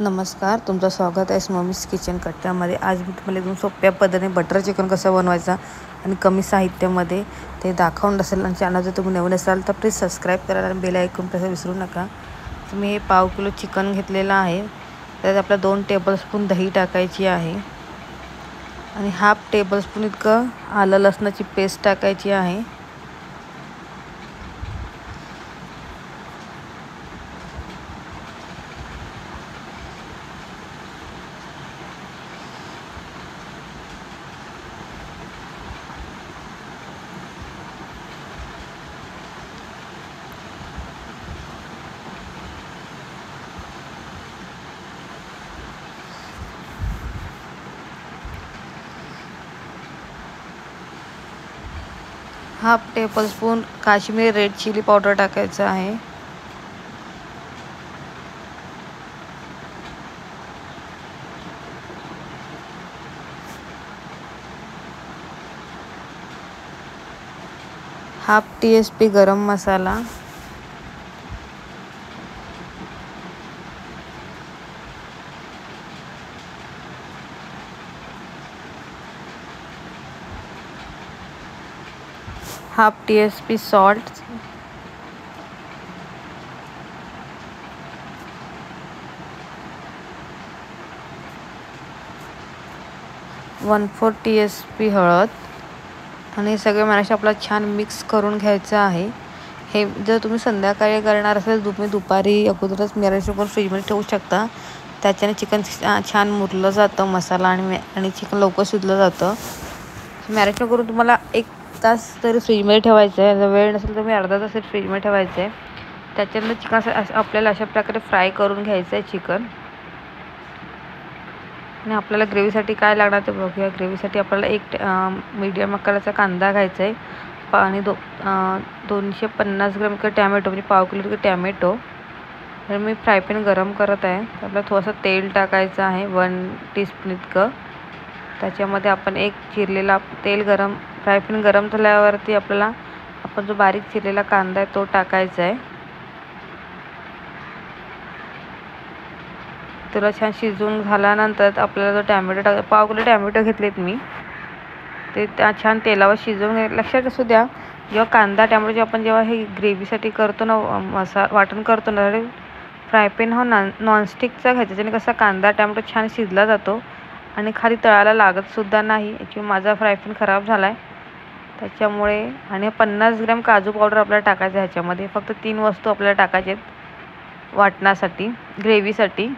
नमस्कार तुमचं स्वागत आहे मम्मीज किचन कट्ट्यामध्ये. आज मी तुम्हाला एकदम सोप्या पद्धतीने बटर चिकन कसं बनवायचा आणि कमी साहित्यामध्ये ते दाखवून असेल आणि चॅनल जर तुम्ही नवीन असाल तर प्लीज सबस्क्राईब करायला आणि बेल ऐकून तसं विसरू नका. तुम्ही हे पाव किलो चिकन घेतलेलं आहे. त्यात आपल्या दोन टेबलस्पून दही टाकायची आहे. आणि हाफ टेबलस्पून इतकं आलं लसणाची पेस्ट टाकायची आहे. Half tablespoon Kashmiri red chili powder टाकायचं आहे. Half T S P garam masala. Half T S P salt one four T S P हळद. आणि सगळे मॅनेज आपला छान मिक्स करून घ्यायचं आहे. हे जर तुम्ही संध्याकाळी करणार असेल तुम्ही दुपारी अगोदरच मॅरेज करून फ्रीजमध्ये ठेवू शकता. त्याच्याने चिकन छान मुरलं जातं मसाला आणि आणि चिकन लवकर शिजलं जातं. मॅरेज करून तुम्हाला एक तास तरी फ्रीजमध्ये ठेवायचं आहे जर वेळ नसेल तर मी अर्धा तास फ्रीजमध्ये ठेवायचं आहे त्याच्यानंतर चिकन असं आपल्याला अशा प्रकारे फ्राय करून घ्यायचं आहे चिकन. आणि आपल्याला ग्रेव्हीसाठी काय लागणार ते बघूया. ग्रेव्हीसाठी आपल्याला एक मीडियम आकाराचा कांदा घ्यायचा आहे आणि दो दोनशे पन्नास ग्राम इतकं टॅमॅटो म्हणजे पाव किलो इतकं टॅमॅटो. तर मी फ्रायपॅन गरम करत आहे. तर आपल्याला थोडंसं तेल टाकायचं आहे. वन टीस्पून इतकं. त्याच्यामध्ये आपण एक चिरलेला तेल गरम फ्राय पॅन गरम झाल्यावरती आपल्याला आपण जो बारीक चिरलेला कांदा आहे तो टाकायचा आहे. तुला छान शिजवून झाल्यानंतर आपल्याला जो टॅमॅटो टाक पाव किलो टॅमॅटो घेतलेत मी. ते त्या छान तेलावर शिजवून घे लक्षात असू द्या जेव्हा कांदा टॅमॅटो जेव्हा आपण जेव्हा हे ग्रेव्हीसाठी करतो ना मसा वाटण करतो ना फ्राय पॅन हा नॉन नॉनस्टिकचा घ्यायचा त्याने कसा कांदा टॅमॅटो छान शिजला जातो आणि खाली तळायला लागतसुद्धा नाही याची माझा फ्राय पॅन खराब झाला आहे त्याच्यामुळे आणि पन्नास ग्रॅम काजू पावडर आपल्याला टाकायचं आहे ह्याच्यामध्ये. फक्त तीन वस्तू आपल्याला टाकायचे आहेत वाटण्यासाठी ग्रेव्हीसाठी.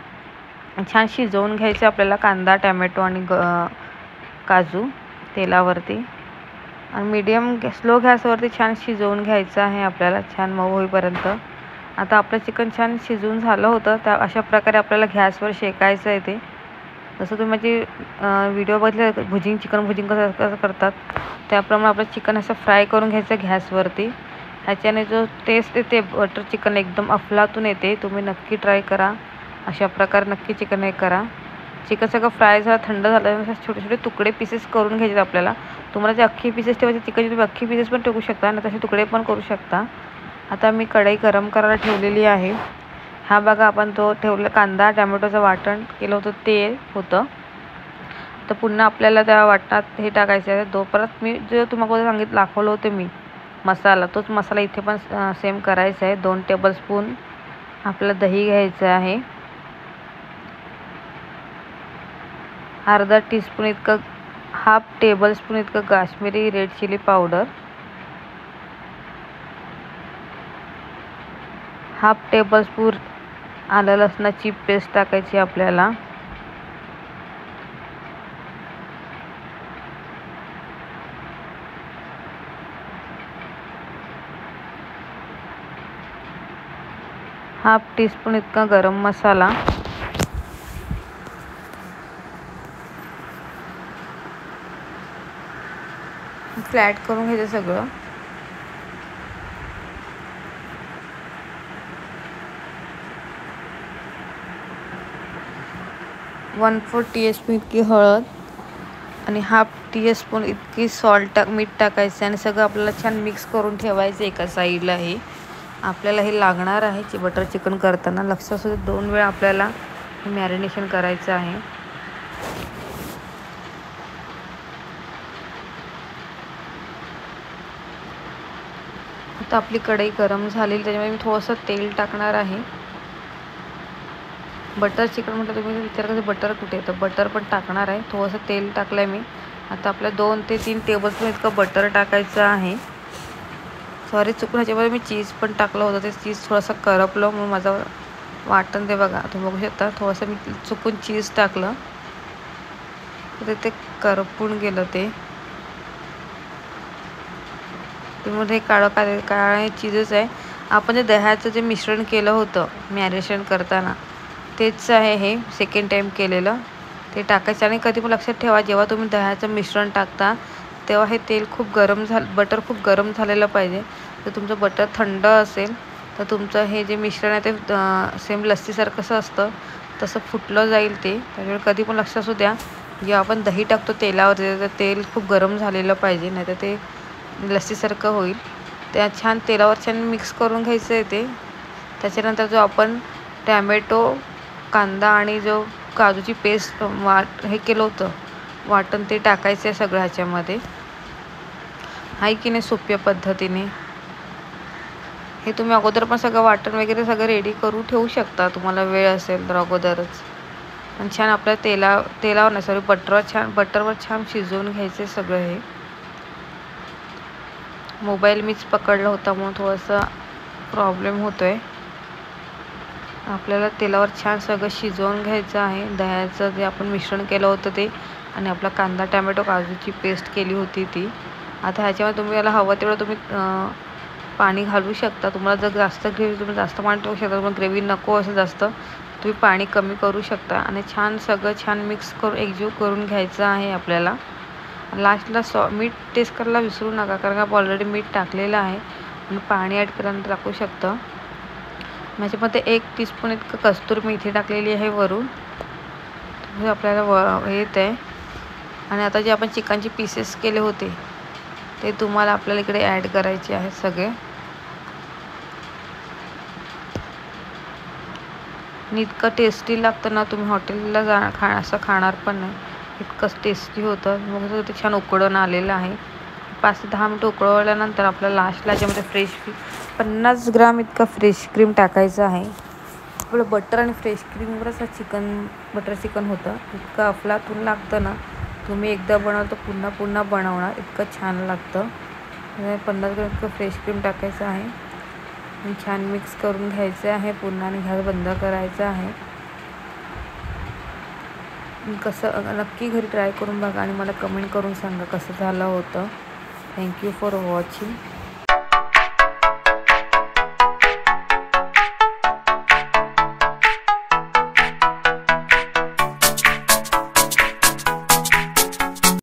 छान शिजवून घ्यायचे आपल्याला कांदा टॅमॅटो आणि ग काजू तेलावरती. आणि मीडियम स्लो गॅसवरती छान शिजवून घ्यायचं आहे आपल्याला छान मऊ होईपर्यंत. आता आपलं चिकन छान शिजवून झालं होतं त्या अशा प्रकारे आपल्याला गॅसवर शेकायचं आहे ते. जसं तुम्ही म्हणजे, माझी व्हिडिओ बघितले भुजिंग चिकन भुजिंग कसं कसं करतात त्याप्रमाणे आपलं चिकन असं फ्राय करून घ्यायचं गॅसवरती ह्याच्याने जो टेस्ट येते बटर चिकन एकदम अफलातून येते तुम्ही नक्की ट्राय करा. अशा प्रकारे नक्की चिकन हे करा. चिकन सगळं फ्राय झालं थंड झालं छोटे छोटे तुकडे पीसेस करून घ्यायचे आपल्याला. तुम्हाला जे अख्खी पीसेस ठेवायचे चिकनचे तुम्ही अख्खी पीसेस पण ठेवू शकता आणि तसे तुकडे पण करू शकता. आता मी कढई गरम करायला ठेवलेली आहे. हा बघा आपण तो ठेवलं कांदा टॅमॅटोचं वाटण केलं होतं ते होतं. तर पुन्हा आपल्याला त्या वाटणात हे टाकायचं आहे. तो परत मी जे तुम्हाला सांगितलं दाखवलं होतं मी मसाला तोच मसाला इथे पण सेम करायचा आहे. दोन टेबलस्पून आपलं दही घ्यायचं आहे. अर्धा टीस्पून इतकं हाफ टेबलस्पून इतकं Kashmiri red chili powder half tablespoon आलं लसणाची पेस्ट टाकायची आपल्याला. हाफ टीस्पून इतका गरम मसाला. फ्लॅट करून घ्यायचं सगळं. वन फोर टी एस इतकी हळद आणि हाफ टी स्पून इतकी सॉल्ट टाक मीठ टाकायचं आणि सगळं आपल्याला छान मिक्स करून ठेवायचं एका साईडला हे. आपल्याला हे लागणार आहे ची बटर चिकन करताना. लक्षात सुद्धा दोन वेळा आपल्याला मॅरिनेशन करायचं आहे. आता आपली कढई गरम झालेली त्याच्यामुळे मी थोडंसं तेल टाकणार आहे. बटर चिकन म्हटलं तुम्ही विचार करायचं बटर कुठे तर बटर पण टाकणार आहे. थोडंसं तेल टाकलं आहे मी. आता आपल्या दोन ते तीन टेबलस्पून इतकं बटर टाकायचं आहे. सॉरी चुकून ह्याच्यामध्ये मी चीज पण टाकलं होतं. ते चीज थोडंसं करपलं मग माझं वाटण ते बघा तुम्ही बघू शकता. थोडंसं मी चुकून चीज टाकलं. तर ते करपून गेलं ते. त्यामध्ये काळं काय काळे चीजच आहे. आपण जे दह्याचं जे मिश्रण केलं होतं मॅरिनेशन करताना तेच आहे हे सेकंड टाईम केलेलं. ते टाकायचं आणि कधी पण लक्षात ठेवा जेव्हा तुम्ही दह्याचं मिश्रण टाकता तेव्हा हे तेल खूप गरम झालं बटर खूप गरम झालेलं पाहिजे. जर तुमचं बटर थंड असेल तर तुमचं हे जे मिश्रण आहे ते सेम लस्सीसारखं कसं असतं. तसं फुटलं जाईल ते. त्याच्यामुळे कधी पण लक्ष असू द्या. जेव्हा आपण दही टाकतो तेलावर तर तेल खूप गरम झालेलं पाहिजे नाही तर ते लस्सीसारखं होईल. त्या छान तेलावर छान मिक्स करून घ्यायचं आहे ते. त्याच्यानंतर जो आपण टॅमॅटो कांदा आणि जो काजूची पेस्ट वाट हे केलं होतं वाटण ते टाकायचं आहे सगळ्या ह्याच्यामध्ये. आहे की नाही सोप्या पद्धतीने? हे तुम्ही अगोदर पण सगळं वाटण वगैरे सगळं रेडी करू ठेवू शकता तुम्हाला वेळ असेल तर अगोदरच. आणि छान आपल्या तेला तेलावर नाही सॉरी बटरवर छान बटरवर छान शिजवून घ्यायचे सगळं हे. मोबाईल मीच पकडला होता म्हणून थोडंसं प्रॉब्लेम होतो आहे आपल्याला तेलावर छान सगळं शिजवून घ्यायचं आहे. दह्याचं जे आपण मिश्रण केलं होतं ते आणि आपला कांदा टॅमॅटो काजूची पेस्ट केली होती ती. आता ह्याच्यामध्ये तुम्ही याला हवं तेवढं तुम्ही पाणी घालू शकता. तुम्हाला जर जास्त ग्रेव्ही तुम्ही जास्त पाणी ठेवू शकता. तुम्हाला ग्रेव्ही नको असं जास्त तुम्ही पाणी कमी करू शकता. आणि छान सगळं छान मिक्स करून एकजीव करून घ्यायचं आहे आपल्याला. लास्टला सॉ मीठ टेस्ट करायला विसरू नका. कारण का ऑलरेडी मीठ टाकलेलं आहे. आणि पाणी ॲड केल्यानंतर टाकू शकतं. माझ्यामध्ये एक टीस्पून इतकं कस्तूर मेथी टाकलेली आहे वरून. आपल्याला व येत आहे आणि आता जे आपण चिकनचे पीसेस केले होते ते तुम्हाला आपल्याला इकडे ॲड करायचे आहेत सगळे. आणि इतकं टेस्टी लागतं ना तुम्ही हॉटेलला जा खा असं खाणार पण नाही. इतकंच टेस्टी होतं. मग ते छान उकडून आलेलं आहे. पाच ते दहा मिनटं उकळवल्यानंतर आपल्याला लास्टला याच्यामध्ये फ्रेश पन्नास ग्राम इतका फ्रेश क्रीम टाकायचं आहे. आपलं बटर आणि फ्रेश क्रीमवरच चिकन बटर चिकन होतं. इतकं अफलातून लागतं ना तुम्ही एकदा बनवलं पुन्हा पुन्हा बनवणार. इतकं छान लागतं. पन्नास ग्राम इतकं फ्रेश क्रीम टाकायचं आहे. छान मिक्स करून घ्यायचं आहे पुन्हा आणि घ्यायला बंद करायचं आहे. कसं नक्की घरी ट्राय करून बघा आणि मला कमेंट करून सांगा कसं झालं होतं. Thank you for watching